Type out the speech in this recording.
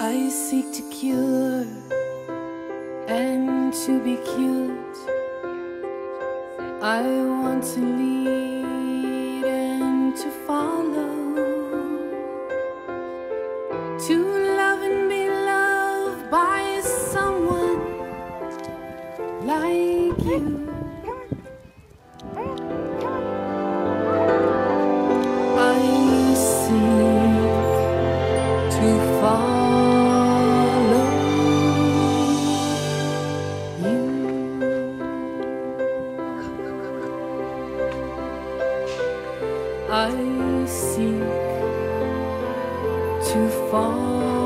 I seek to cure and to be cured. I want to lead and to follow. To love and be loved by someone like you. I seek to follow